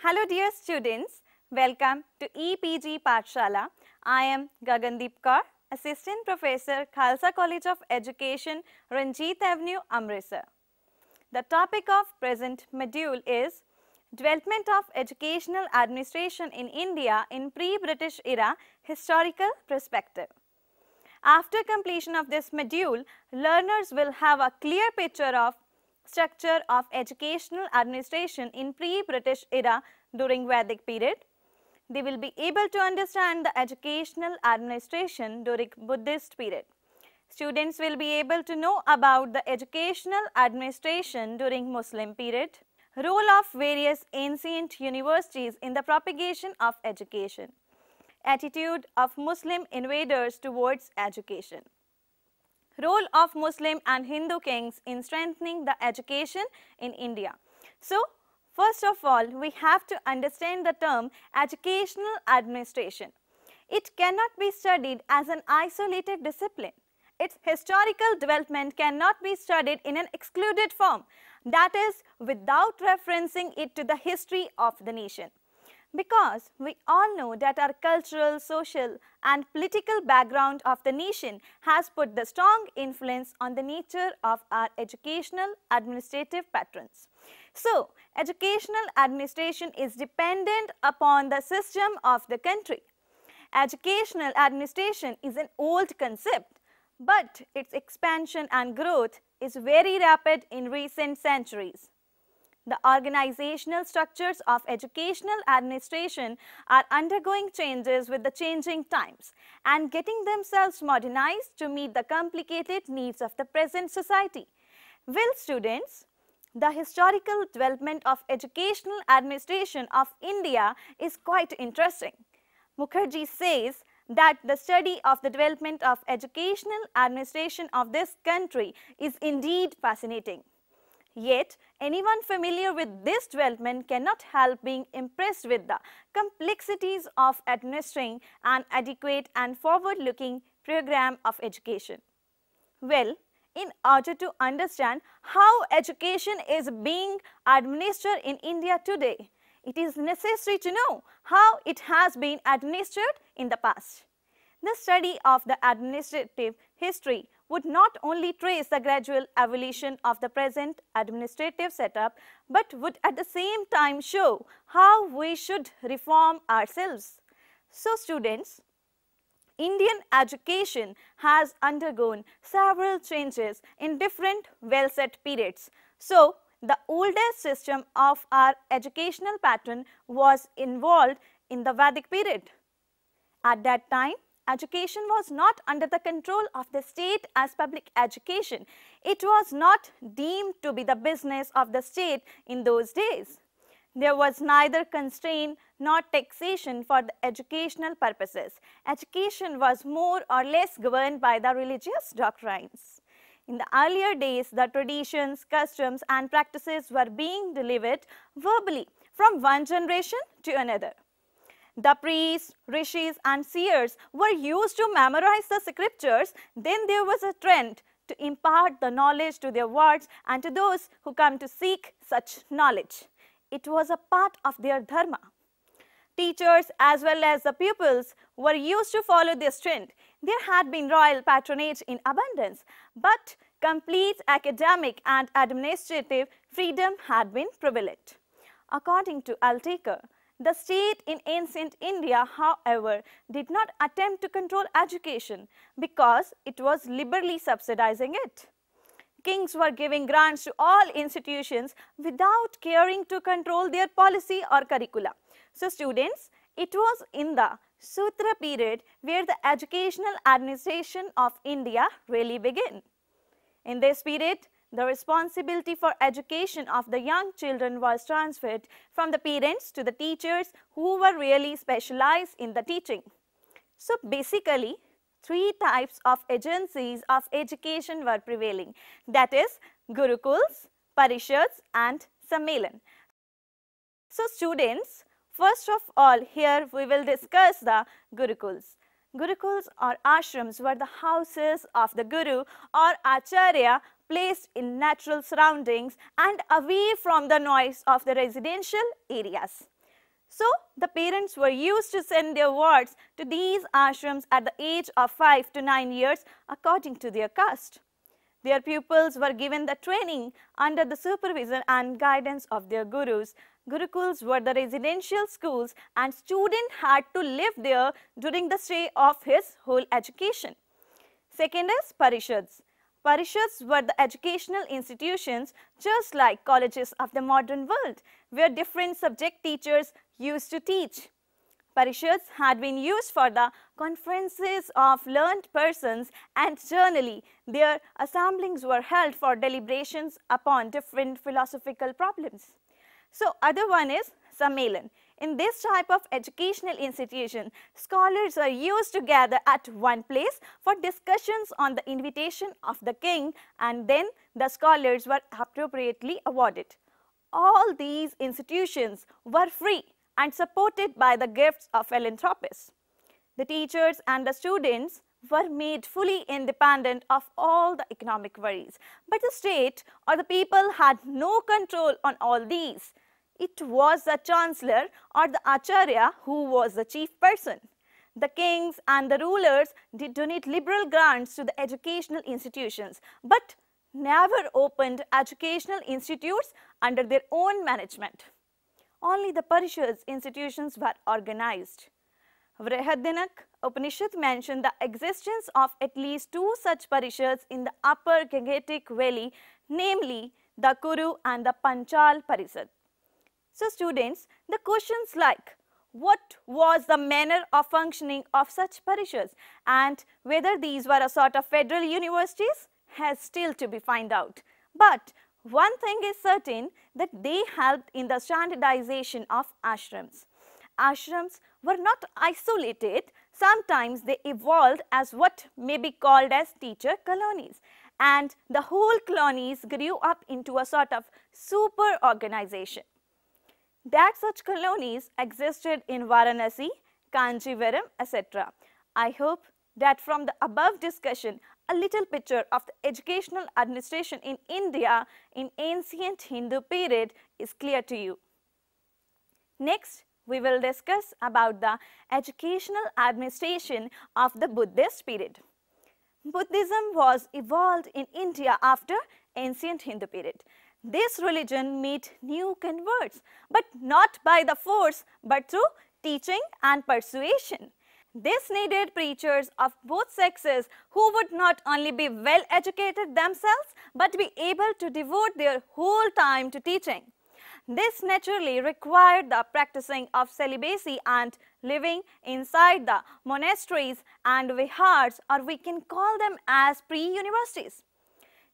Hello dear students, welcome to EPG Pathshala. I am Gagandeep Kaur, Assistant Professor, Khalsa College of Education, Ranjit Avenue, Amritsar. The topic of present module is Development of Educational Administration in India in Pre-British Era Historical Perspective. After completion of this module, learners will have a clear picture of structure of educational administration in pre-British era during Vedic period. They will be able to understand the educational administration during Buddhist period. Students will be able to know about the educational administration during Muslim period, role of various ancient universities in the propagation of education, attitude of Muslim invaders towards education role of Muslim and Hindu kings in strengthening the education in India. So, first of all, we have to understand the term educational administration. It cannot be studied as an isolated discipline. Its historical development cannot be studied in an excluded form, that is, without referencing it to the history of the nation because we all know that our cultural, social and political background of the nation has put the strong influence on the nature of our educational administrative patterns. So, educational administration is dependent upon the system of the country. Educational administration is an old concept, but its expansion and growth is very rapid in recent centuries. The organizational structures of educational administration are undergoing changes with the changing times and getting themselves modernized to meet the complicated needs of the present society. Well students, the historical development of educational administration of India is quite interesting. Mukherjee says that the study of the development of educational administration of this country is indeed fascinating. Yet, anyone familiar with this development cannot help being impressed with the complexities of administering an adequate and forward-looking program of education. Well, in order to understand how education is being administered in India today, it is necessary to know how it has been administered in the past. The study of the administrative history would not only trace the gradual evolution of the present administrative setup, but would at the same time show how we should reform ourselves. So students, Indian education has undergone several changes in different well set periods. So, the oldest system of our educational pattern was involved in the Vedic period. At that time, education was not under the control of the state as public education. It was not deemed to be the business of the state in those days. There was neither constraint nor taxation for the educational purposes. Education was more or less governed by the religious doctrines. In the earlier days, the traditions, customs and practices were being delivered verbally from one generation to another. The priests, rishis and seers were used to memorize the scriptures. Then there was a trend to impart the knowledge to their wards and to those who come to seek such knowledge. It was a part of their dharma. Teachers as well as the pupils were used to follow this trend. There had been royal patronage in abundance, but complete academic and administrative freedom had been prevalent. According to Altekar, the state in ancient India, however, did not attempt to control education because it was liberally subsidizing it. Kings were giving grants to all institutions without caring to control their policy or curricula. So, students, it was in the Sutra period where the educational administration of India really began. In this period, the responsibility for education of the young children was transferred from the parents to the teachers who were really specialized in the teaching. So basically, three types of agencies of education were prevailing that is Gurukuls, Parishads and Sammelan. So students, first of all here we will discuss the Gurukuls. Gurukuls or ashrams were the houses of the Guru or Acharya placed in natural surroundings and away from the noise of the residential areas. So, the parents were used to send their wards to these ashrams at the age of 5 to 9 years according to their caste. Their pupils were given the training under the supervision and guidance of their gurus. Gurukuls were the residential schools and student had to live there during the stay of his whole education. Second is parishads. Parishads were the educational institutions just like colleges of the modern world where different subject teachers used to teach. Parishads had been used for the conferences of learned persons and generally their assemblings were held for deliberations upon different philosophical problems. So, other one is Sammelan. In this type of educational institution, scholars are used to gather at one place for discussions on the invitation of the king and then the scholars were appropriately awarded. All these institutions were free and supported by the gifts of philanthropists. The teachers and the students were made fully independent of all the economic worries. But the state or the people had no control on all these. It was the chancellor or the acharya who was the chief person. The kings and the rulers did donate liberal grants to the educational institutions, but never opened educational institutes under their own management only the Parishads institutions were organized. Vrihadinak Upanishad mentioned the existence of at least two such Parishads in the upper Gangetic valley, namely the Kuru and the Panchal Parishad. So students, the questions like what was the manner of functioning of such parishes and whether these were a sort of federal universities has still to be found out. But one thing is certain that they helped in the standardization of ashrams. Ashrams were not isolated, sometimes they evolved as what may be called as teacher colonies and the whole colonies grew up into a sort of super organization. That such colonies existed in Varanasi, Kanjivaram, etc. I hope that from the above discussion, a little picture of the educational administration in India in ancient Hindu period is clear to you. Next, we will discuss about the educational administration of the Buddhist period. Buddhism was evolved in India after ancient Hindu period. This religion met new converts, but not by the force, but through teaching and persuasion. This needed preachers of both sexes who would not only be well educated themselves but be able to devote their whole time to teaching. This naturally required the practicing of celibacy and living inside the monasteries and vihars or we can call them as pre-universities.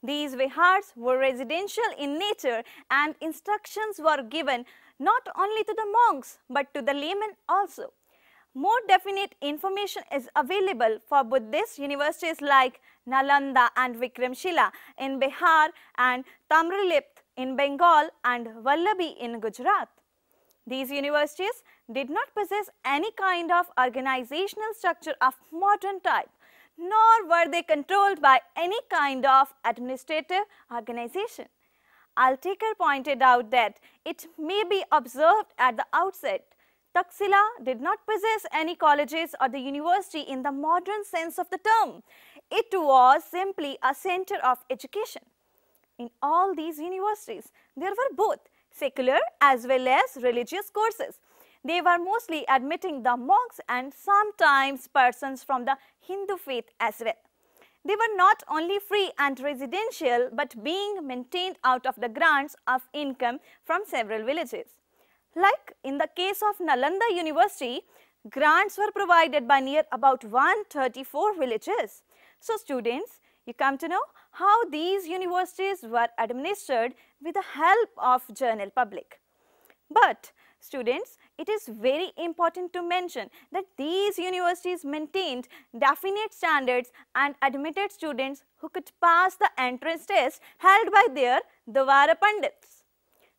These vihars were residential in nature and instructions were given not only to the monks but to the laymen also. More definite information is available for Buddhist universities like Nalanda and Vikramshila in Bihar and Tamralipt in Bengal and Vallabhi in Gujarat. These universities did not possess any kind of organizational structure of modern type, nor were they controlled by any kind of administrative organization. Altekar pointed out that it may be observed at the outset Taxila did not possess any colleges or the university in the modern sense of the term. It was simply a center of education. In all these universities, there were both secular as well as religious courses. They were mostly admitting the monks and sometimes persons from the Hindu faith as well. They were not only free and residential but being maintained out of the grants of income from several villages. Like in the case of Nalanda University, grants were provided by near about 134 villages. So students, you come to know how these universities were administered with the help of journal public. But students, it is very important to mention that these universities maintained definite standards and admitted students who could pass the entrance test held by their Dwara Pandits.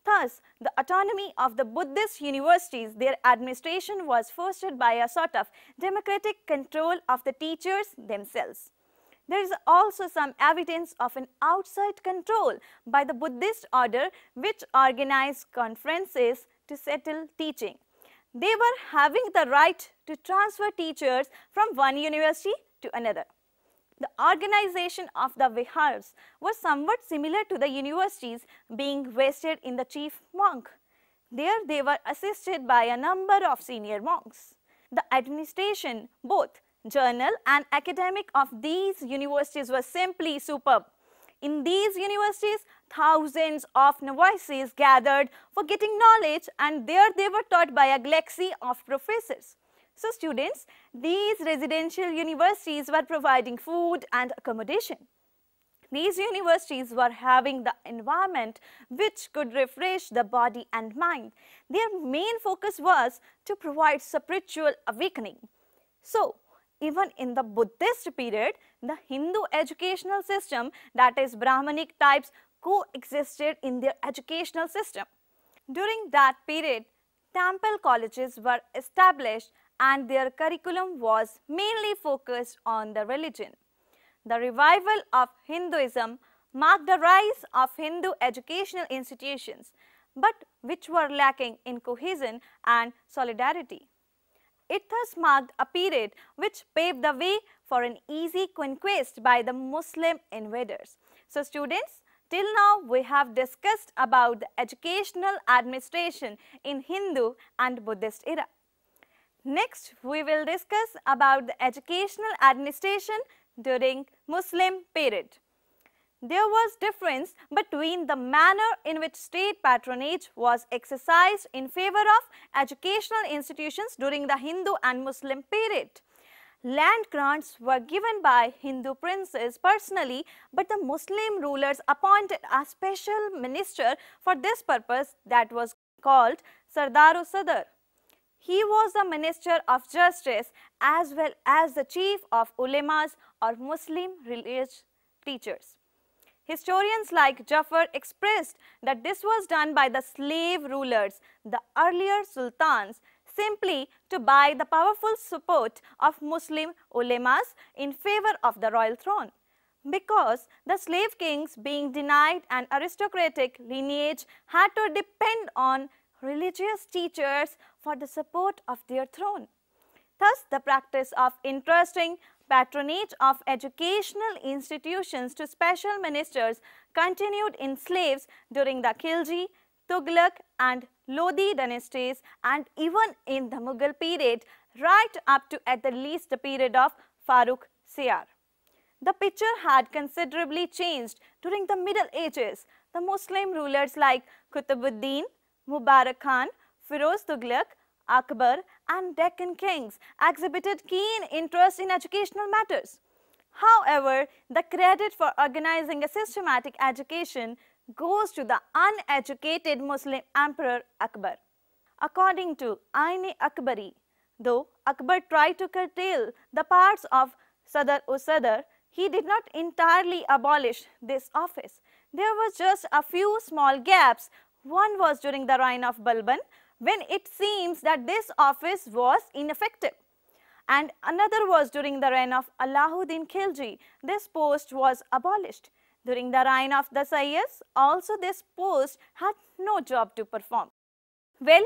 Thus, the autonomy of the Buddhist universities, their administration was fostered by a sort of democratic control of the teachers themselves. There is also some evidence of an outside control by the Buddhist order which organized conferences to settle teaching. They were having the right to transfer teachers from one university to another. The organization of the vihars was somewhat similar to the universities being vested in the chief monk. There they were assisted by a number of senior monks. The administration, both journal and academic of these universities was simply superb. In these universities, thousands of novices gathered for getting knowledge and there they were taught by a galaxy of professors. So students, these residential universities were providing food and accommodation. These universities were having the environment which could refresh the body and mind. Their main focus was to provide spiritual awakening. So, even in the Buddhist period, the Hindu educational system that is Brahmanic types coexisted in their educational system. During that period, temple colleges were established and their curriculum was mainly focused on the religion. The revival of Hinduism marked the rise of Hindu educational institutions, but which were lacking in cohesion and solidarity. It thus marked a period which paved the way for an easy conquest by the Muslim invaders. So students, till now we have discussed about the educational administration in Hindu and Buddhist era. Next, we will discuss about the educational administration during Muslim period. There was difference between the manner in which state patronage was exercised in favor of educational institutions during the Hindu and Muslim period. Land grants were given by Hindu princes personally, but the Muslim rulers appointed a special minister for this purpose that was called Sadar-u-Sadr. He was the Minister of Justice as well as the Chief of Ulemas or Muslim religious teachers. Historians like Jafar expressed that this was done by the slave rulers, the earlier sultans, simply to buy the powerful support of Muslim ulemas in favor of the royal throne. Because the slave kings being denied an aristocratic lineage had to depend on religious teachers for the support of their throne. Thus, the practice of entrusting patronage of educational institutions to special ministers continued in slaves during the Khilji, Tughlaq and Lodi dynasties and even in the Mughal period right up to at the least the period of Farrukh Siyar. The picture had considerably changed during the Middle Ages. The Muslim rulers like Qutbuddin, Mubarak Khan, Firoz Tughlaq, Akbar and Deccan kings exhibited keen interest in educational matters. However, the credit for organizing a systematic education goes to the uneducated Muslim Emperor Akbar. According to Ain-e-Akbari, though Akbar tried to curtail the parts of Sadar-u-Sadr, he did not entirely abolish this office. There was just a few small gaps one was during the reign of Balban when it seems that this office was ineffective. And another was during the reign of Alauddin Khilji. This post was abolished. During the reign of the Sayyids, also this post had no job to perform. Well,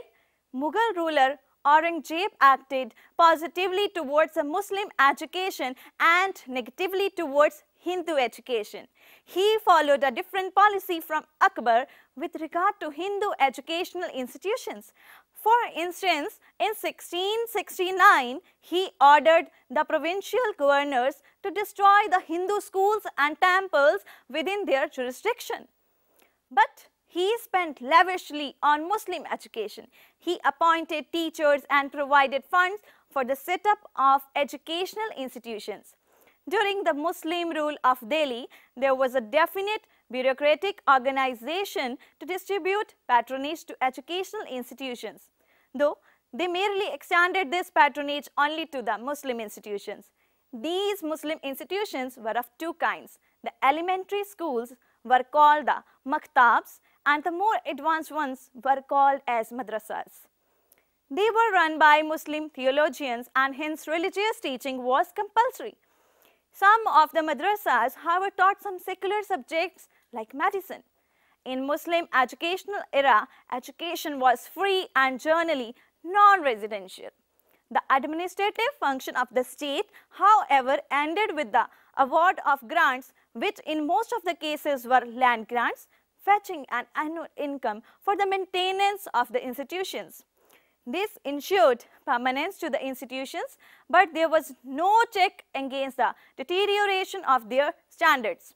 Mughal ruler Aurangzeb acted positively towards a Muslim education and negatively towards Hindu education. He followed a different policy from Akbar with regard to Hindu educational institutions. For instance, in 1669, he ordered the provincial governors to destroy the Hindu schools and temples within their jurisdiction. But he spent lavishly on Muslim education. He appointed teachers and provided funds for the setup of educational institutions. During the Muslim rule of Delhi, there was a definite bureaucratic organization to distribute patronage to educational institutions, though they merely extended this patronage only to the Muslim institutions. These Muslim institutions were of two kinds. The elementary schools were called the maktabs and the more advanced ones were called as madrasas. They were run by Muslim theologians and hence religious teaching was compulsory. Some of the madrasas, however, taught some secular subjects like medicine. In Muslim educational era, education was free and generally non-residential. The administrative function of the state, however, ended with the award of grants which in most of the cases were land grants, fetching an annual income for the maintenance of the institutions. This ensured permanence to the institutions, but there was no check against the deterioration of their standards.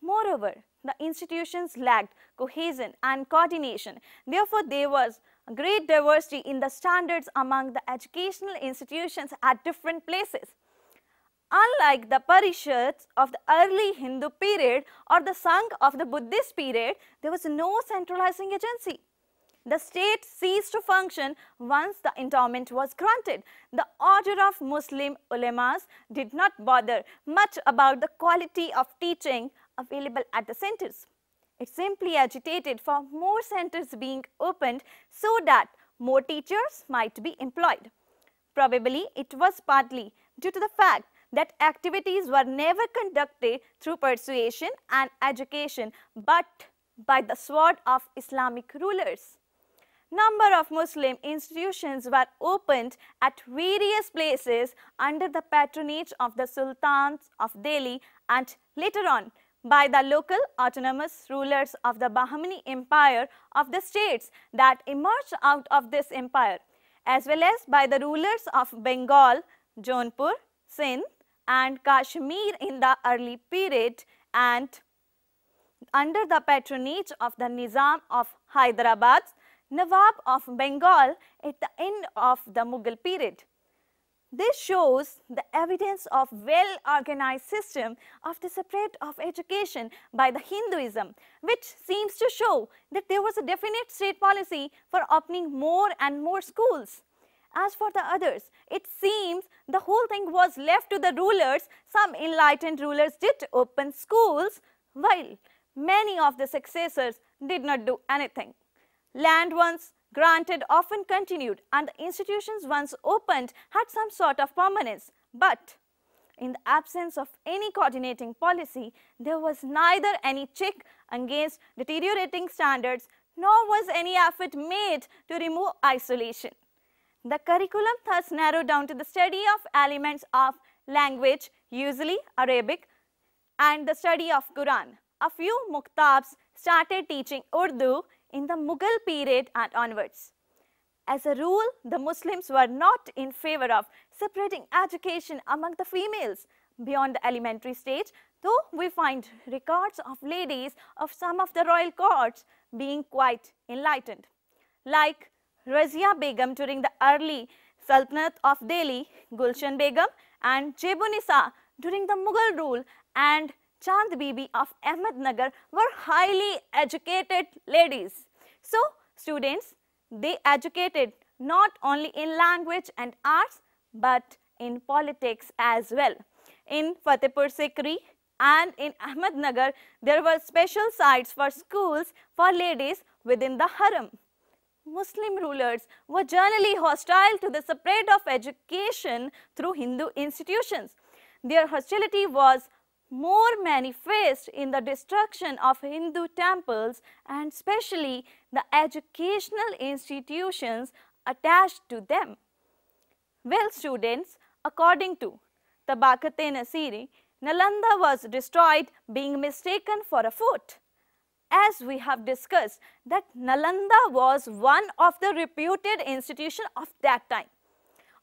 Moreover, the institutions lacked cohesion and coordination. Therefore, there was great diversity in the standards among the educational institutions at different places. Unlike the Parishads of the early Hindu period or the Sangh of the Buddhist period, there was no centralizing agency. The state ceased to function once the endowment was granted. The order of Muslim ulemas did not bother much about the quality of teaching available at the centers. It simply agitated for more centers being opened so that more teachers might be employed. Probably it was partly due to the fact that activities were never conducted through persuasion and education but by the sword of Islamic rulers number of Muslim institutions were opened at various places under the patronage of the sultans of Delhi and later on by the local autonomous rulers of the Bahmani Empire of the states that emerged out of this empire as well as by the rulers of Bengal, Jaunpur, Sindh and Kashmir in the early period and under the patronage of the Nizam of Hyderabad Nawab of Bengal at the end of the Mughal period. This shows the evidence of well-organized system of the separate of education by the Hinduism, which seems to show that there was a definite state policy for opening more and more schools. As for the others, it seems the whole thing was left to the rulers. Some enlightened rulers did open schools, while many of the successors did not do anything. Land once granted often continued and the institutions once opened had some sort of permanence. But in the absence of any coordinating policy, there was neither any check against deteriorating standards nor was any effort made to remove isolation. The curriculum thus narrowed down to the study of elements of language, usually Arabic, and the study of Quran. A few maktabs started teaching Urdu in the Mughal period and onwards. As a rule, the Muslims were not in favor of separating education among the females beyond the elementary stage, though we find records of ladies of some of the royal courts being quite enlightened. Like Razia Begum during the early Sultanate of Delhi, Gulshan Begum and Jebunisa during the Mughal rule and Chand Bibi of Ahmednagar were highly educated ladies. So, students, they educated not only in language and arts, but in politics as well. In Fatehpur Sikri and in Ahmednagar, there were special sites for schools for ladies within the harem. Muslim rulers were generally hostile to the spread of education through Hindu institutions. Their hostility was more manifest in the destruction of Hindu temples and especially the educational institutions attached to them. Well students, according to Tabaqat-e-Nasiri, Nalanda was destroyed being mistaken for a fort. As we have discussed that Nalanda was one of the reputed institutions of that time.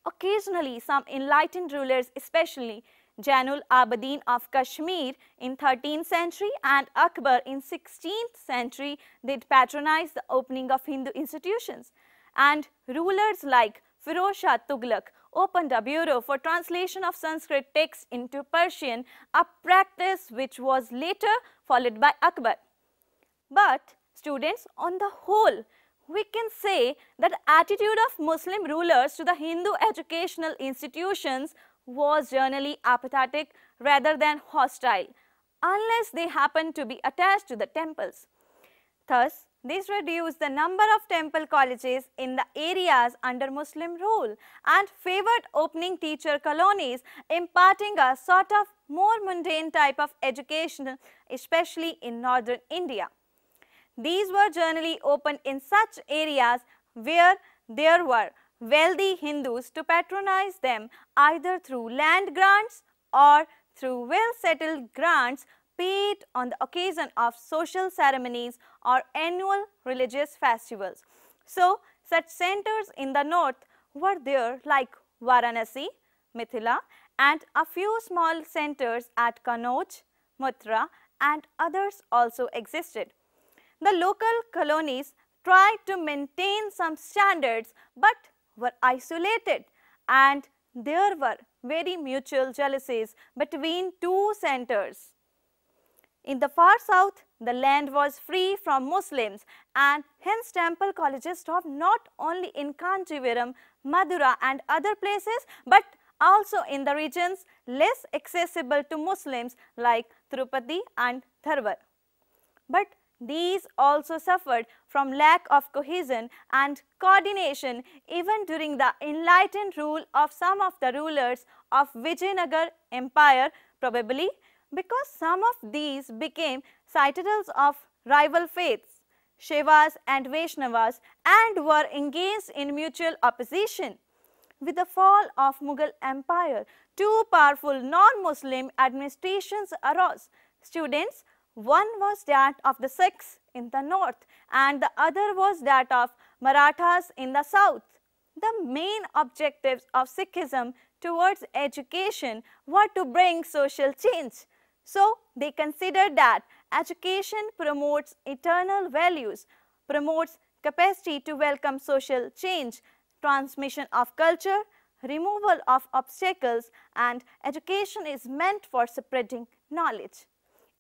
Occasionally some enlightened rulers especially Jainul Abidin of Kashmir in 13th century and Akbar in 16th century did patronize the opening of Hindu institutions. And rulers like Firoz Shah Tughlaq opened a bureau for translation of Sanskrit texts into Persian, a practice which was later followed by Akbar. But students, on the whole, we can say that attitude of Muslim rulers to the Hindu educational institutions was generally apathetic rather than hostile unless they happened to be attached to the temples. Thus, this reduced the number of temple colleges in the areas under Muslim rule and favored opening teacher colonies imparting a sort of more mundane type of education especially in northern India. These were generally opened in such areas where there were wealthy Hindus to patronize them either through land grants or through well-settled grants paid on the occasion of social ceremonies or annual religious festivals. So, such centers in the north were there like Varanasi, Mithila and a few small centers at Kanauj, Mathura and others also existed. The local colonies tried to maintain some standards but were isolated and there were very mutual jealousies between two centers. In the far south, the land was free from Muslims and hence temple colleges stopped not only in Kanchipuram, Madura and other places but also in the regions less accessible to Muslims like Tirupati and Dharwar. But these also suffered from lack of cohesion and coordination even during the enlightened rule of some of the rulers of Vijayanagar empire probably because some of these became citadels of rival faiths, Shaivas and Vaishnavas and were engaged in mutual opposition. With the fall of Mughal empire, two powerful non-Muslim administrations arose. Students, one was that of the Sikhs in the north and the other was that of Marathas in the south. The main objectives of Sikhism towards education were to bring social change. So, they considered that education promotes eternal values, promotes capacity to welcome social change, transmission of culture, removal of obstacles and education is meant for spreading knowledge.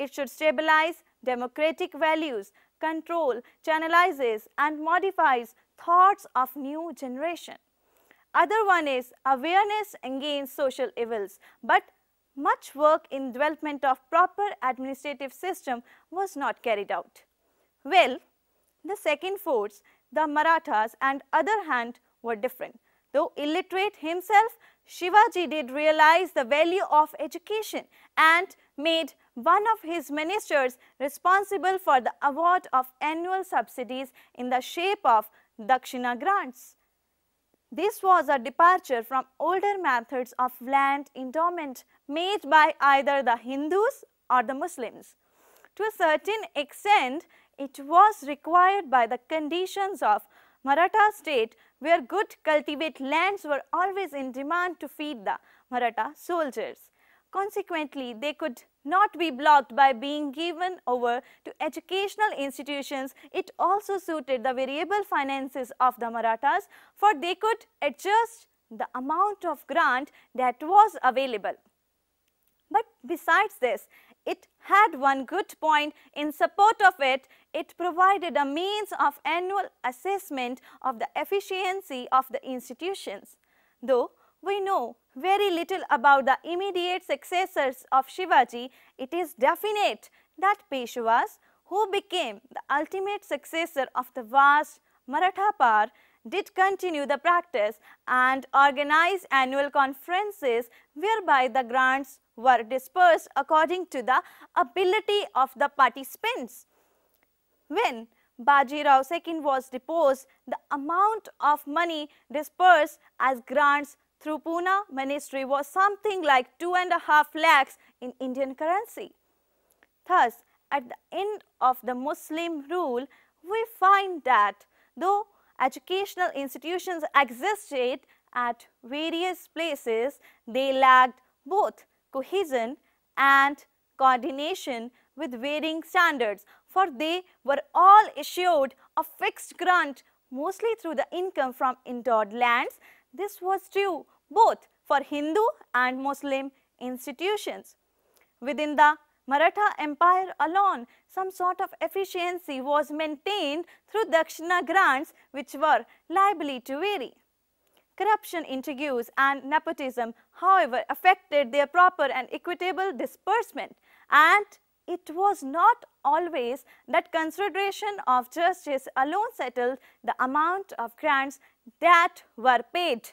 It should stabilize democratic values, control, channelizes and modifies thoughts of new generation. Other one is awareness against social evils, but much work in development of proper administrative system was not carried out. Well, the second force, the Marathas and other hand were different. Though illiterate himself, Shivaji did realize the value of education and made one of his ministers responsible for the award of annual subsidies in the shape of Dakshina grants. This was a departure from older methods of land endowment made by either the Hindus or the Muslims. To a certain extent, it was required by the conditions of Maratha state where good cultivate lands were always in demand to feed the Maratha soldiers. Consequently, they could not be blocked by being given over to educational institutions. It also suited the variable finances of the Marathas for they could adjust the amount of grant that was available. But besides this, it had one good point in support of it, it provided a means of annual assessment of the efficiency of the institutions. Though we know very little about the immediate successors of Shivaji, it is definite that Peshwas, who became the ultimate successor of the vast Maratha power, did continue the practice and organize annual conferences whereby the grants were dispersed according to the ability of the participants. When Baji Rao II was deposed, the amount of money dispersed as grants through Pune ministry was something like two and a half lakhs in Indian currency. Thus, at the end of the Muslim rule, we find that though educational institutions existed at various places, they lacked both cohesion and coordination with varying standards for they were all issued a fixed grant mostly through the income from endowed lands. This was true both for Hindu and Muslim institutions. Within the Maratha Empire alone, some sort of efficiency was maintained through Dakshina grants which were liable to vary. Corruption, intrigues and nepotism, however, affected their proper and equitable disbursement and it was not always that consideration of justice alone settled the amount of grants that were paid.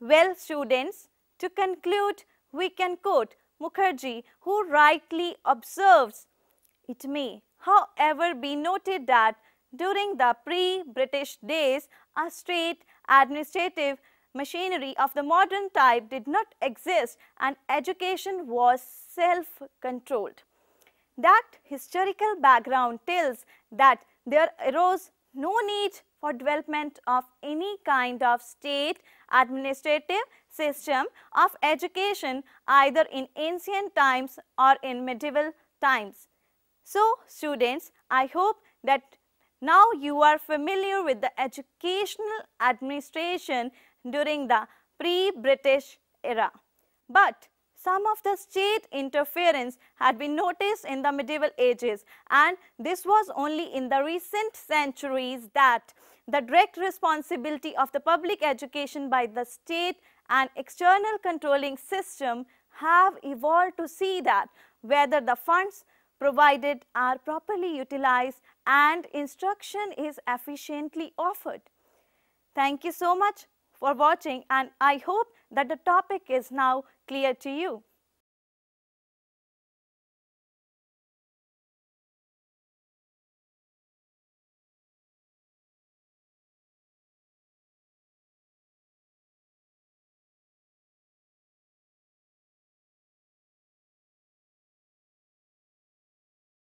Well students, to conclude we can quote Mukherjee who rightly observes, it may however be noted that during the pre-British days, a state administrative machinery of the modern type did not exist and education was self-controlled. That historical background tells that there arose no need for development of any kind of state administrative system of education either in ancient times or in medieval times. So, students, I hope that now you are familiar with the educational administration during the pre-British era. But some of the state interference had been noticed in the medieval ages and this was only in the recent centuries that the direct responsibility of the public education by the state and external controlling system have evolved to see that whether the funds provided are properly utilized and instruction is efficiently offered. Thank you so much for watching and I hope that the topic is now clear to you.